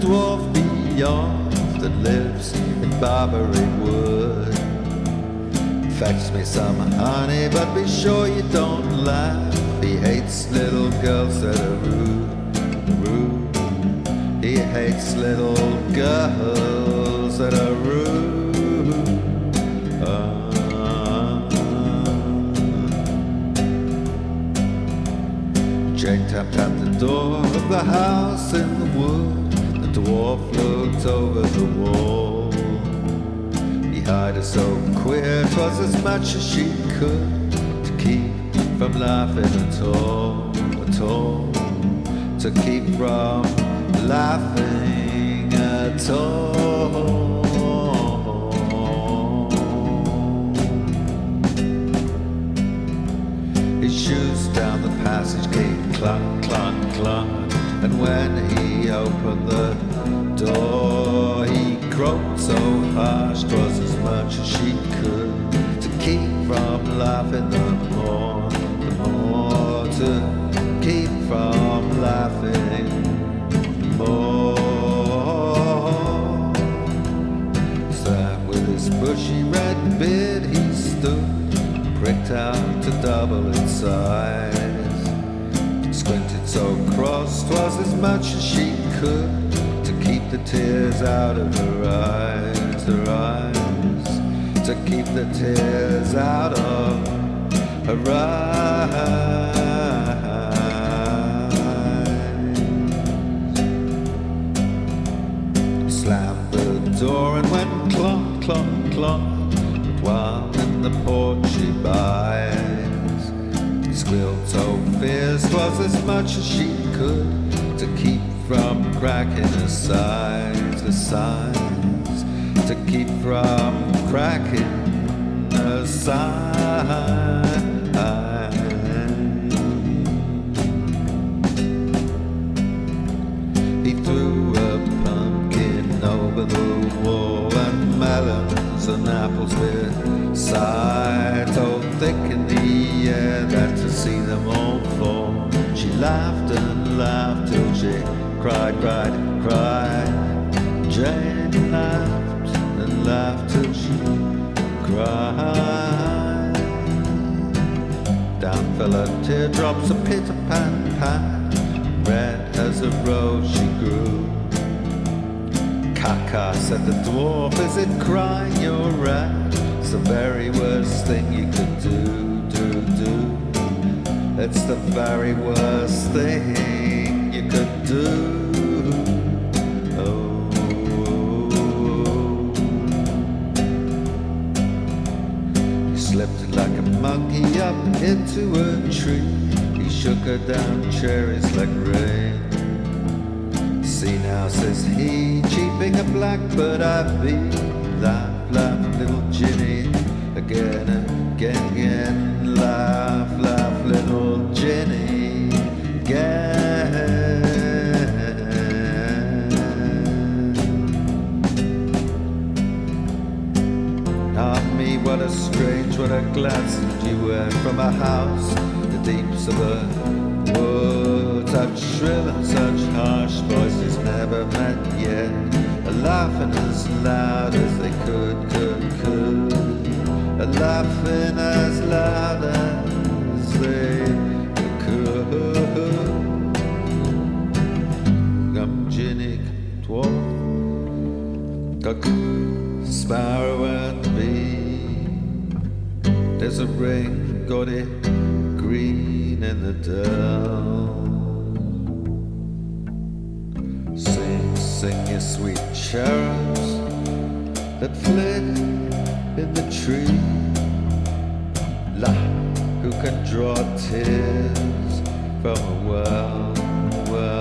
dwarf beyond that lives in Barberry Wood. Fetch me some honey, but be sure you don't laugh. He hates little girls that are rude, rude. He hates little girls that are rude. Ah. Jane tapped at the door of the house in the wood. The dwarf looked over the wall. He eyed her so queer, 'twas as much as she could to keep from laughing at all, at all. To keep from laughing at all. His shoes down the passage came clunk, clunk, clunk. And when he opened the door, he croaked so harsh, 'twas as much as she could to keep from laughing the more, the more to keep from laughing more. Sat with his bushy red beard, he stood pricked out to double its size. Squinted so cross, twas as much as she could to keep the tears out of her eyes, her eyes, to keep the tears out of her eyes. Slammed the door and went clunk, clunk, clunk. While in the porch twas as much as she could to keep from cracking her sides, her sides, to keep from cracking her sides. He threw a pumpkin over the wall and melons and apples beside, so oh, thick in the air that to see them all laughed and laughed till she cried, cried, cried. Jane laughed and laughed till she cried. Down fell her teardrops, a pitter pan pan. Red as a rose she grew. Kaka said the dwarf, is it crying you're red? It's the very worst thing you It's the very worst thing you could do. Oh. He slipped like a monkey up into a tree. He shook her down cherries like rain. See now, says he, cheaping a blackbird I be. Laugh, laugh, little Jinnie, again, what a strange, what a glance that you duet from a house, the deeps of the wood. Such shrill and such harsh voices never met yet, a laughing as loud as they could, could, could, a laughing as loud as they could. Gumginnig dwarf, cuckoo, sparrow and bee. There's a ring, got it green in the dell. Sing, sing your sweet cherubs that flit in the tree. La, who can draw tears from a well, well